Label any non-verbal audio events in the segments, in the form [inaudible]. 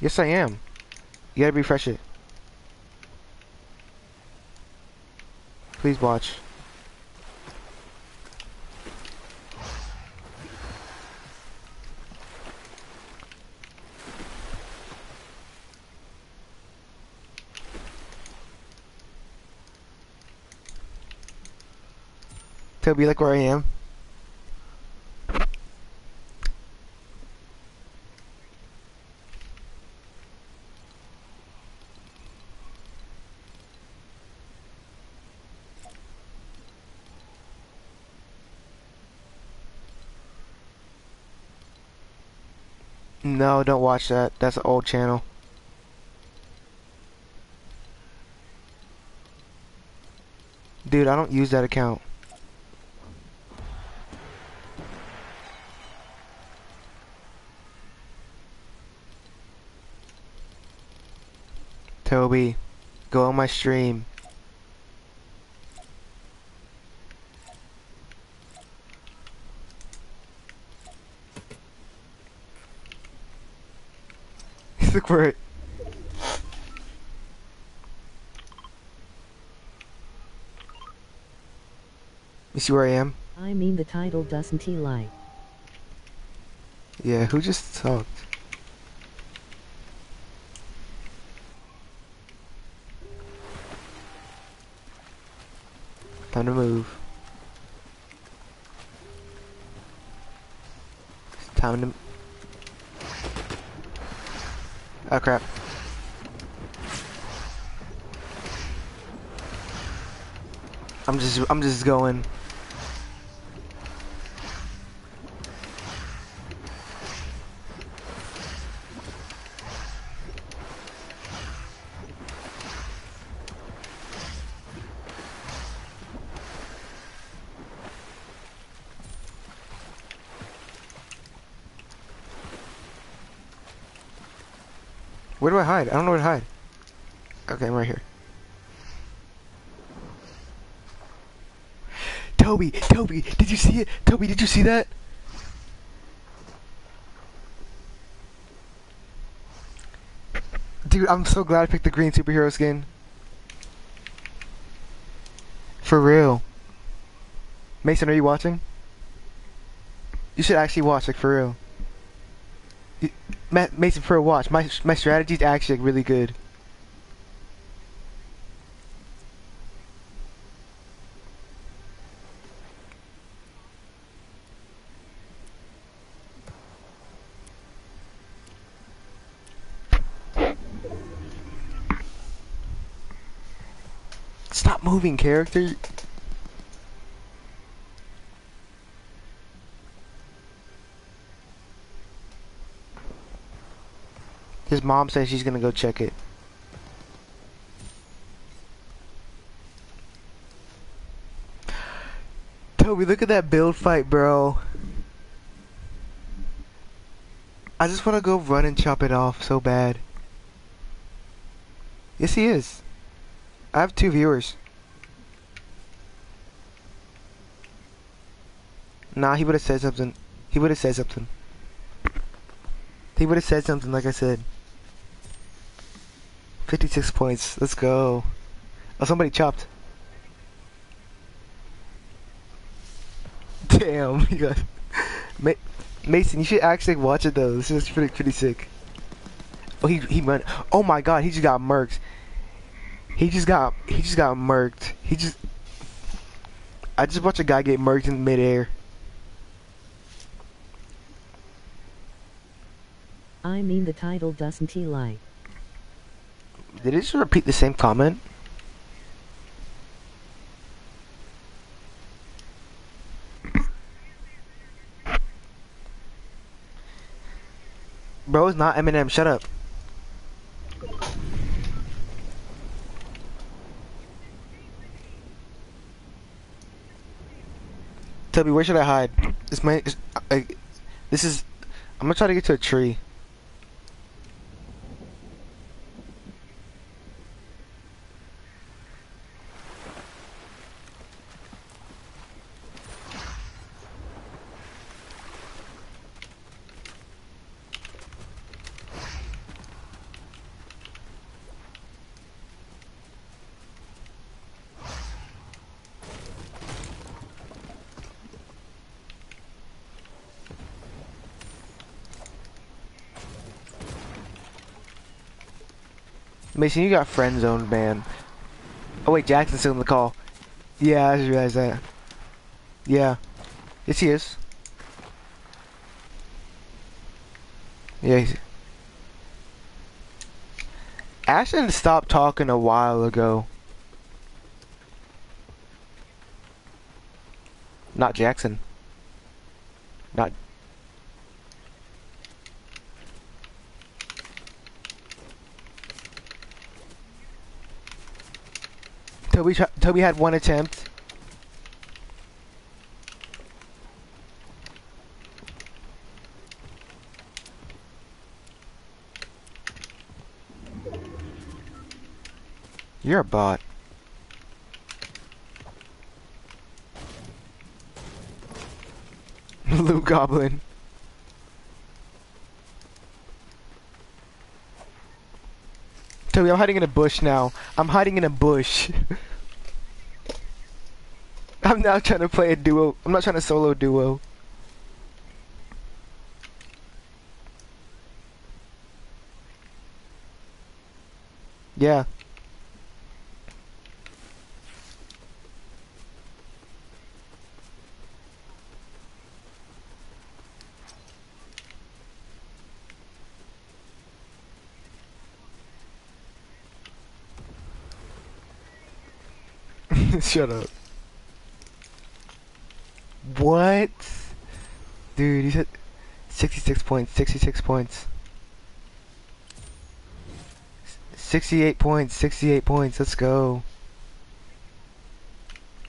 Yes, I am. You gotta refresh it. Please watch. Toby, look where I am. Don't watch that. That's an old channel. Dude, I don't use that account. Toby, go on my stream. Look for it. You see where I am? I mean the title doesn't he lie? Yeah, who just talked? Time to move. It's time to... Oh crap. I'm just, I'm just going. Where do I hide? I don't know where to hide. Okay, I'm right here. Toby, Toby, did you see it? Toby, did you see that? Dude, I'm so glad I picked the green superhero skin. For real. Mason, are you watching? You should actually watch, like, for real. You, Ma Mason, for a watch, my, my strategy is actually, like, really good. Stop moving, character. His mom says she's gonna go check it. Toby, look at that build fight, bro. I just want to go run and chop it off so bad. Yes, he is. I have two viewers. Nah, he would have said something. He would have said something. He would have said something like I said. 56 points. Let's go. Oh, somebody chopped. [laughs] Damn, [laughs] you got... Ma Mason, you should actually watch it though. This is pretty pretty sick. Oh, he he went. Oh my God, he just got murked. He just got he just got murked. He just I just watched a guy get murked in midair. I mean the title doesn't he lie? Did it just repeat the same comment? Bro, it's not Eminem. Shut up. Toby, where should I hide? This I, uh, this is. I'm gonna try to get to a tree. Mason, you got friend zoned, man. Oh wait, Jackson's still in the call. Yeah, I just realized that. Yeah. Yes, he is. Yeah. He's... Ashton stopped talking a while ago. Not Jackson. Not. Toby, Toby had one attempt. You're a bot. [laughs] Blue Goblin. Toby, I'm hiding in a bush now. I'm hiding in a bush. [laughs] I'm now trying to play a duo. I'm not trying to solo duo. Yeah. [laughs] Shut up. What? Dude, he's said 66 points, 66 points. 68 points, 68 points, let's go.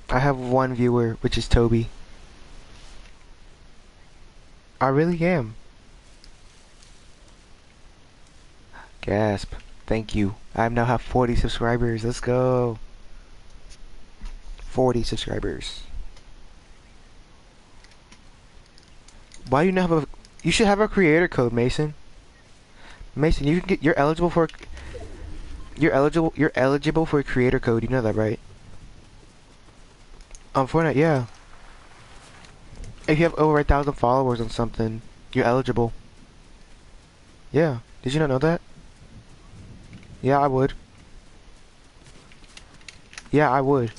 I have one viewer, which is Toby. I really am. Gasp. Thank you. I now have 40 subscribers. Let's go. 40 subscribers. Why do you not have a... You should have a creator code, Mason. Mason, you can get... You're eligible for... You're eligible... You're eligible for a creator code. You know that, right? On Fortnite, yeah. If you have over a thousand followers on something, you're eligible. Yeah. Did you not know that? Yeah, I would. Yeah, I would.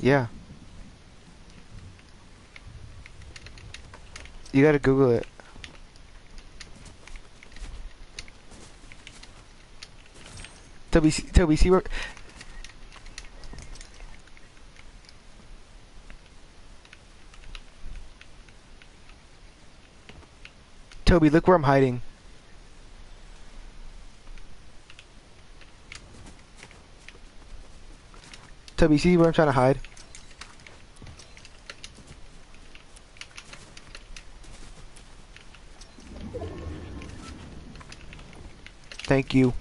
Yeah. You gotta Google it. Toby, Toby, see where... Toby, look where I'm hiding. Toby, see where I'm trying to hide? Thank you.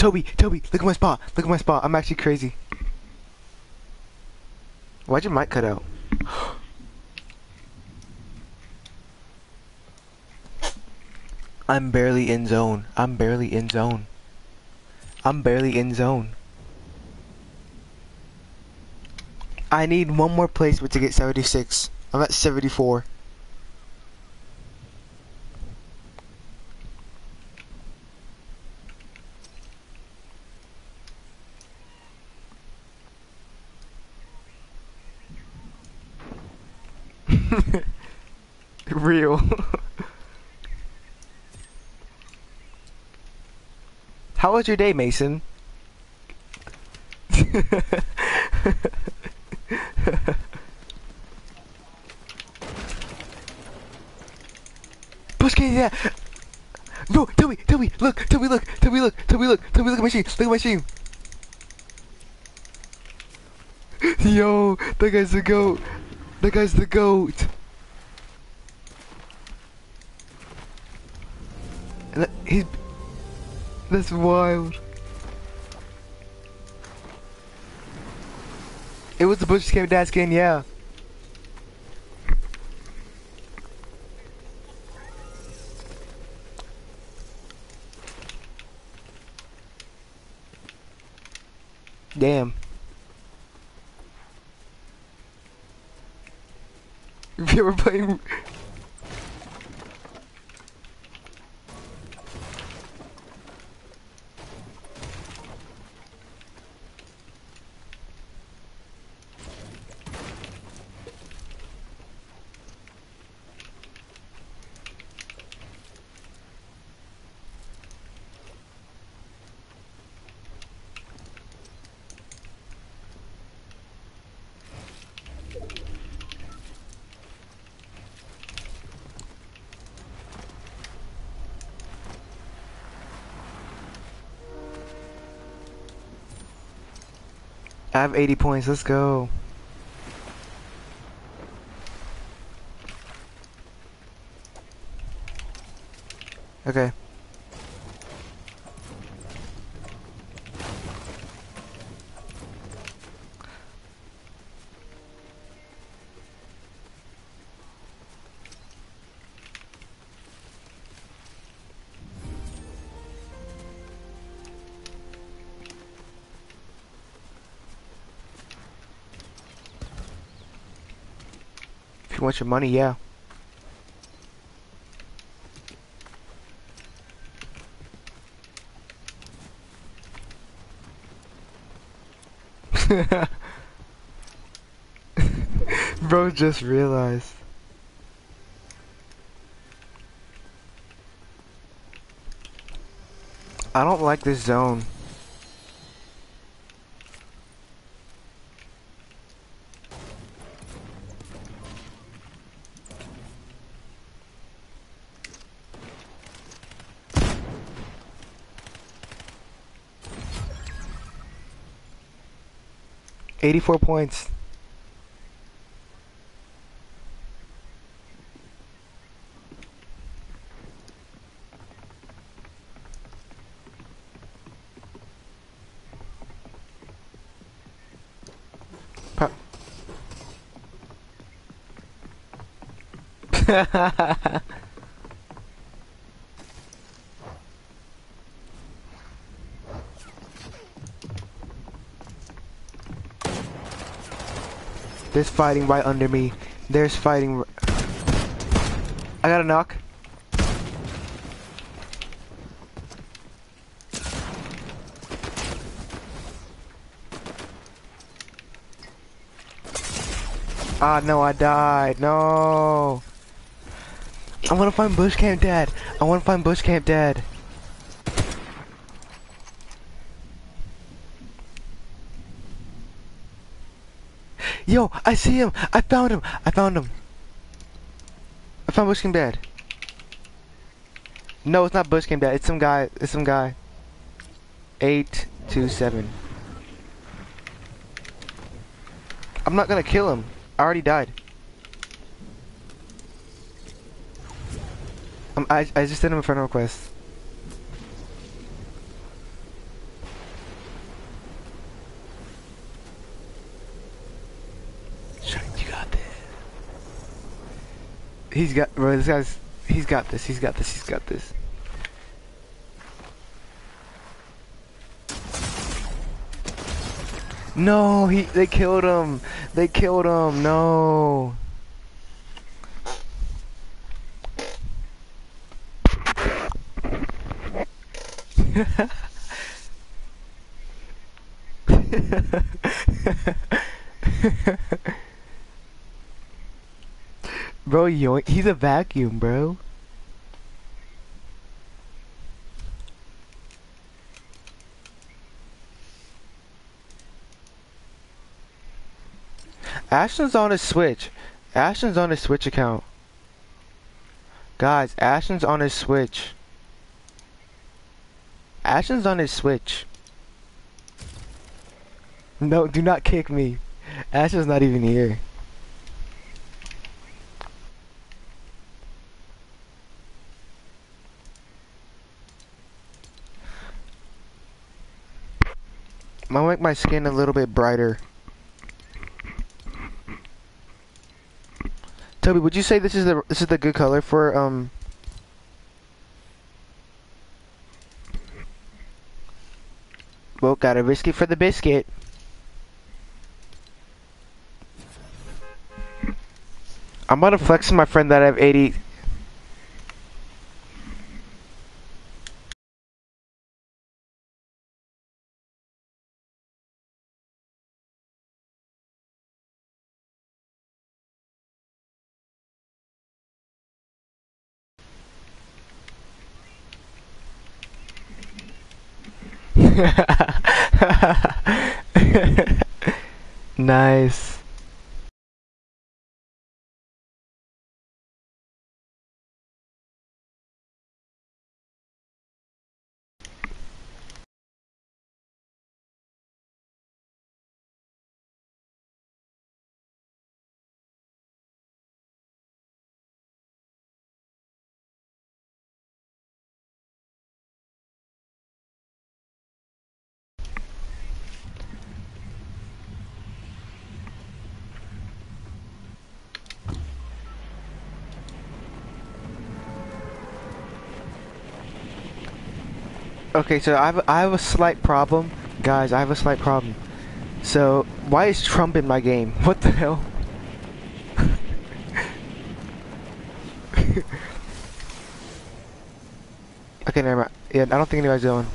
Toby, Toby, look at my spot. Look at my spot. I'm actually crazy. Why'd your mic cut out? [gasps] I'm barely in zone. I'm barely in zone. I'm barely in zone. I need one more placement to get 76. I'm at 74. was your day, Mason? Pushkin, yeah. No, tell me, tell me, look, tell me, look, tell me, look, tell me, look, tell me, look at my sheep, look at my sheep. Yo, that guy's the goat. That guy's the goat. And he's that's wild. It was the Bush Camp Dad skin, yeah. Damn. [laughs] If you ever playing I have 80 points, let's go. Okay. You want money, yeah. [laughs] Bro just realized. I don't like this zone. Eighty-four points. Pa- There's fighting right under me. There's fighting. I got a knock. Ah, no, I died. No. I want to find Bush Camp Dad. I want to find Bush Camp Dad. Yo, I see him. I found him. I found him. I found Bush Camp Dad. No, it's not Bush Camp Dad. It's some guy. It's some guy. Eight two seven. I'm not gonna kill him. I already died. Um, I I just sent him a friend request. Shut it, you got this. He's got, bro. This guy's. He's got this. He's got this. He's got this. No, he. They killed him. They killed him. No. [laughs] bro. He's a vacuum, bro. Ashton's on his Switch. Ashton's on his Switch account. Guys, Ashton's on his Switch. Ashton's on his Switch. No, do not kick me. Ashton's not even here. Gonna make my skin a little bit brighter. Toby, would you say this is the this is the good color for um Well, gotta risk it for the biscuit. I'm about to flex my friend that I have 80. Nice. [laughs] Okay, so I have I have a slight problem, guys. I have a slight problem. So why is Trump in my game? [laughs] What the hell? [laughs] okay, never mind. Yeah, I don't think anybody's going.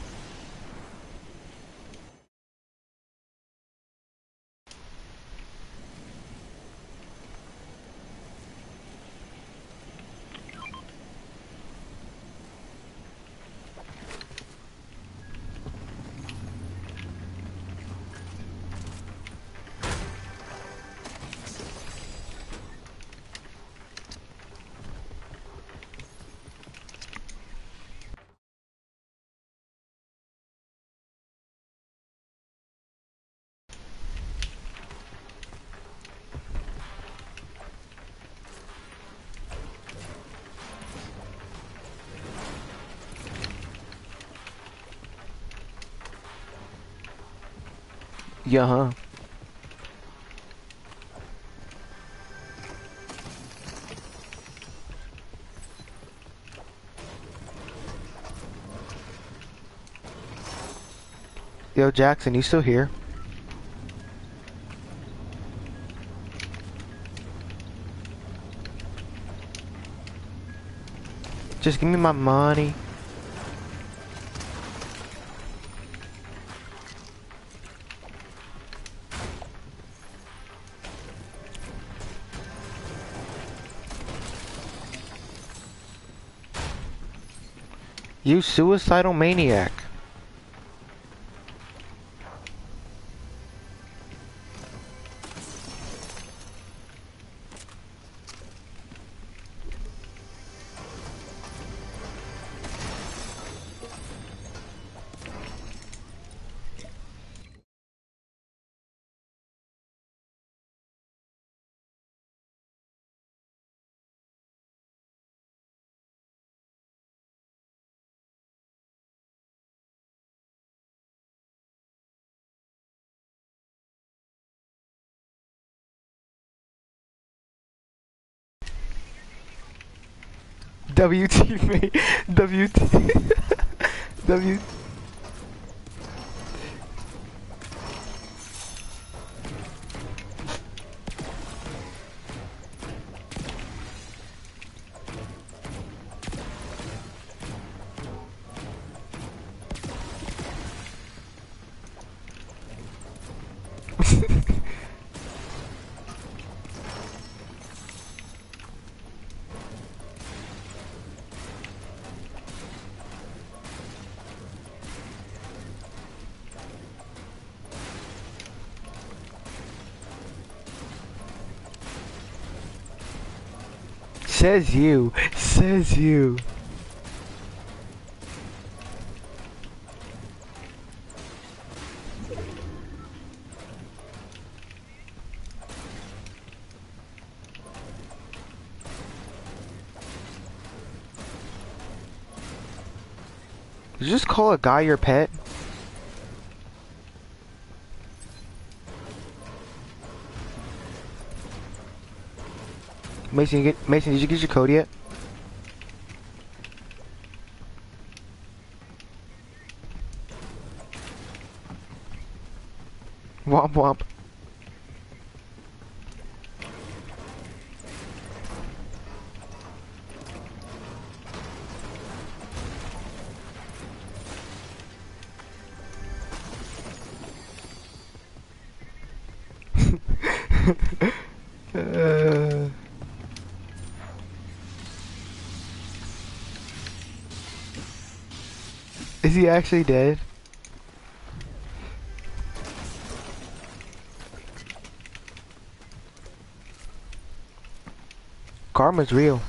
Yeah. Yo, Jackson, you still here? Just give me my money. You suicidal maniac. WT. WT. W. Says you. Says you. Did you just call a guy your pet? Mason, get, Mason, did you get your code yet? Womp womp. [laughs] Is he actually dead? Karma's real.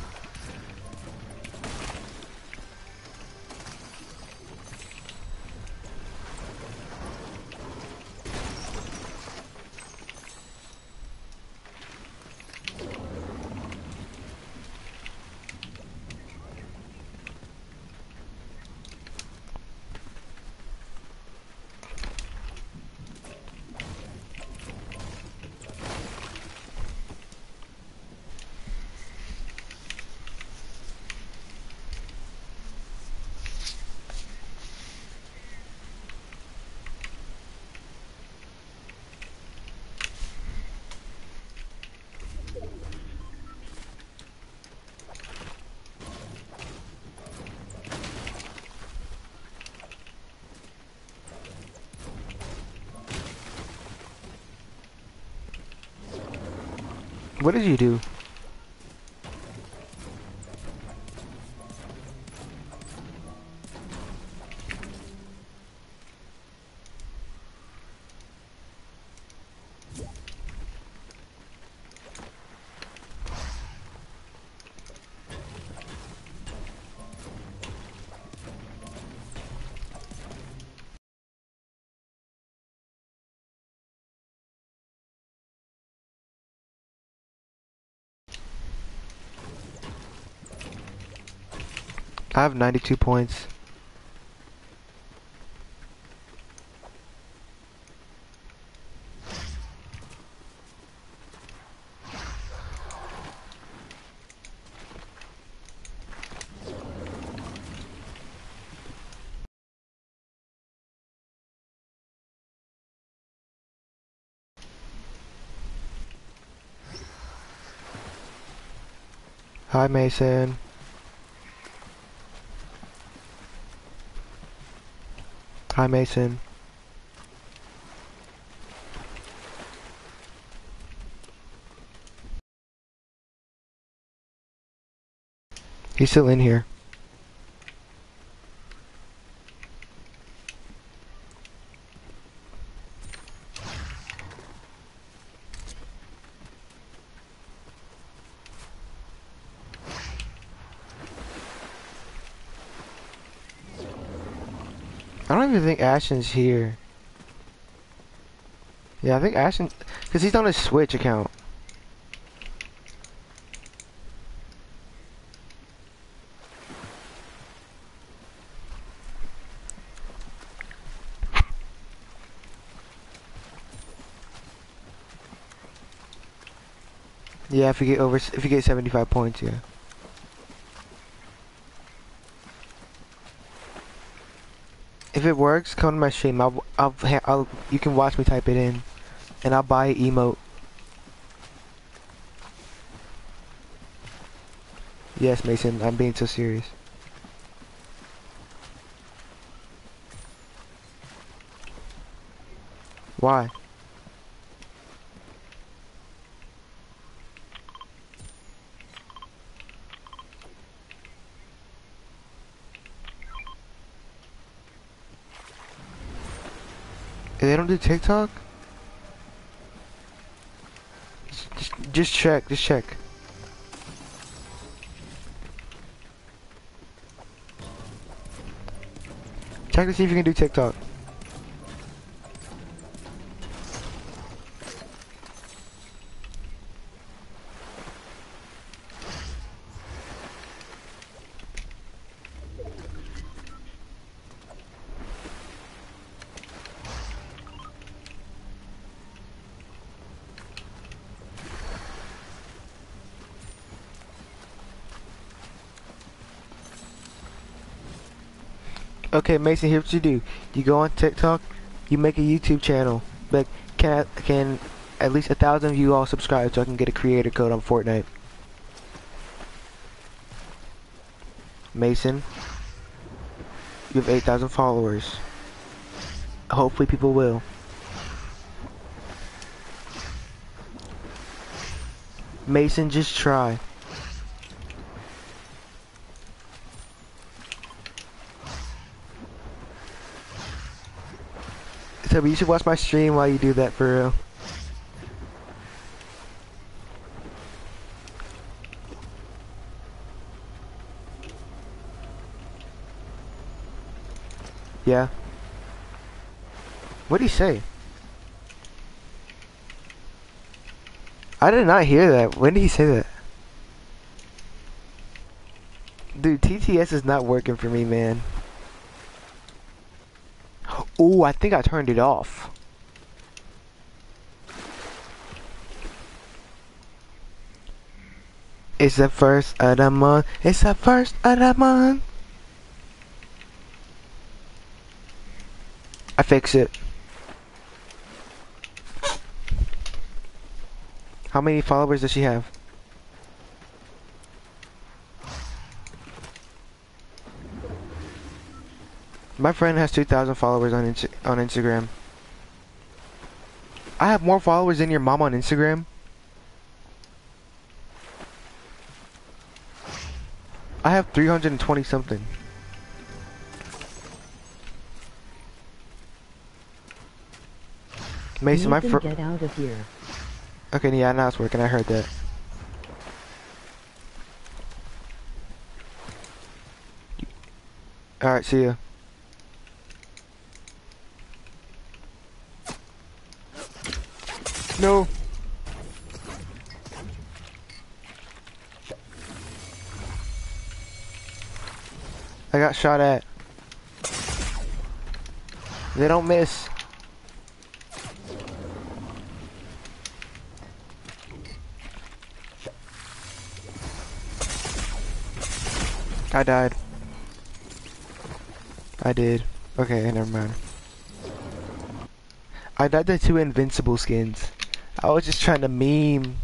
What did you do? Have 92 points. Hi Mason. Hi Mason. He's still in here. Think Ashton's here. Yeah, I think Ashton, because he's on his Switch account. Yeah, if you get over, if you get 75 points, yeah. If it works, come to my stream. I'll, I'll, I'll, you can watch me type it in, and I'll buy an emote. Yes, Mason, I'm being so serious. Why? to do TikTok? Just, just check, just check. Check to see if you can do TikTok. Okay, Mason, here's what you do. You go on TikTok, you make a YouTube channel. Like, can I, can at least a thousand of you all subscribe so I can get a creator code on Fortnite. Mason, you have 8,000 followers. Hopefully people will. Mason, just try. Toby, you should watch my stream while you do that for real. Yeah. What did he say? I did not hear that. When did he say that? Dude, TTS is not working for me, man. Oh, I think I turned it off. It's the first of the month. It's the first of the month. I fix it. How many followers does she have? My friend has 2,000 followers on Insta on Instagram. I have more followers than your mom on Instagram. I have 320 something. Mason, my friend. get out of here. Okay, yeah, now it's working. I heard that. Alright, see ya. No. I got shot at. They don't miss. I died. I did. Okay, never mind. I died to two invincible skins. I was just trying to meme.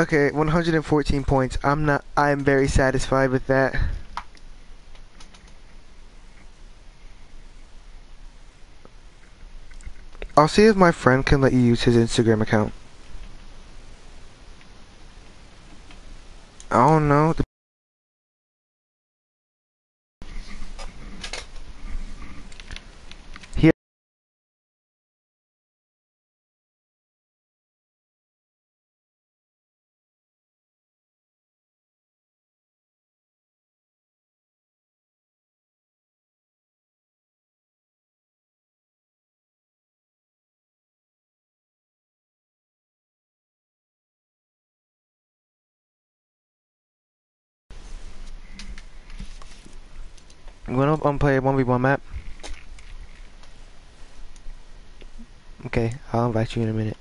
Okay, 114 points. I'm not I'm very satisfied with that. I'll see if my friend can let you use his Instagram account. I don't know. You wanna um, play a 1v1 map? Okay, I'll invite you in a minute.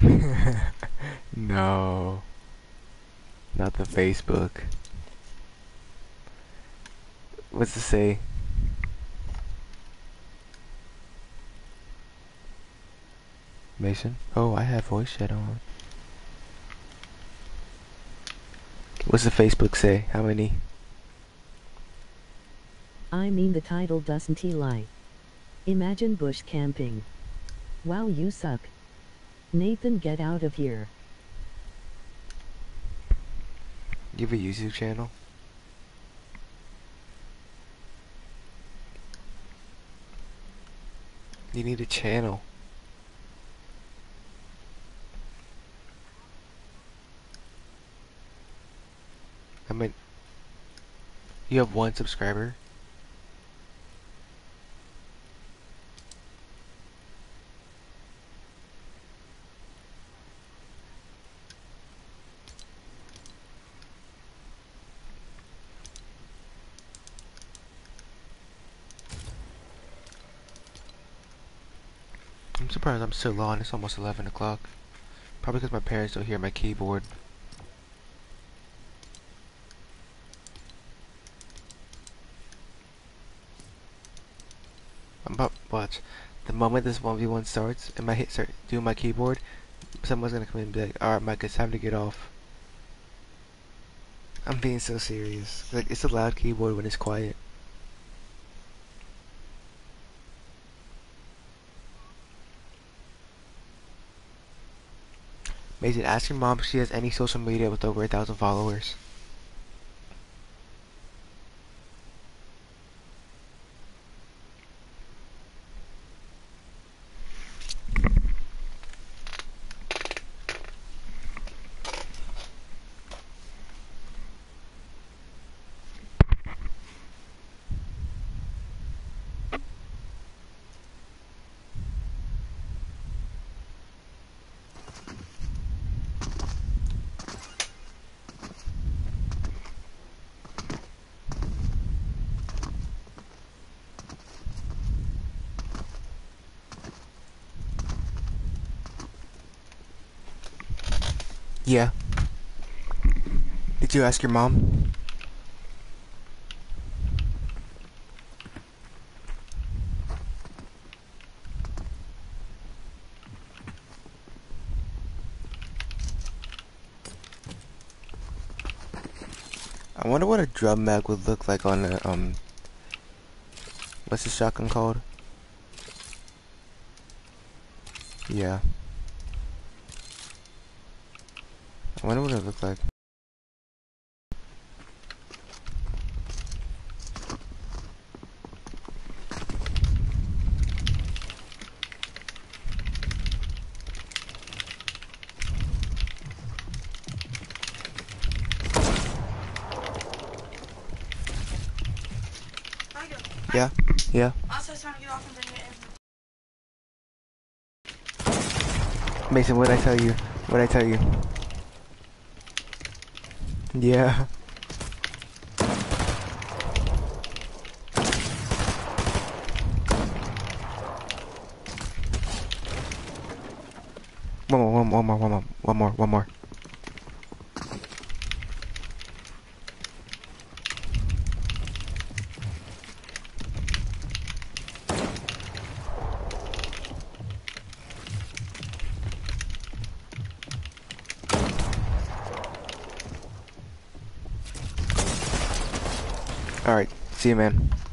[laughs] no. Not the Facebook. What's it say? Mason? Oh, I have voice chat on. What's the Facebook say? How many? I mean the title doesn't he lie? Imagine bush camping. Wow you suck. Nathan get out of here. You have a YouTube channel? You need a channel. I mean, you have one subscriber. I'm surprised I'm still on. It's almost 11 o'clock. Probably because my parents don't hear my keyboard. I'm about watch. The moment this 1v1 starts and my hit start doing my keyboard, someone's gonna come in and be like, Alright Mike, it's time to get off. I'm being so serious. Like it's a loud keyboard when it's quiet. Mason, ask your mom if she has any social media with over a thousand followers. Yeah. Did you ask your mom? I wonder what a drum mag would look like on a, um, what's the shotgun called? Yeah. I wonder what it looked like. Yeah, yeah. also it's time to get off and bring it in. Mason, what'd I tell you? What'd I tell you? Yeah. One more, one more, one more, one more, one more, one more. Alright, see you, man.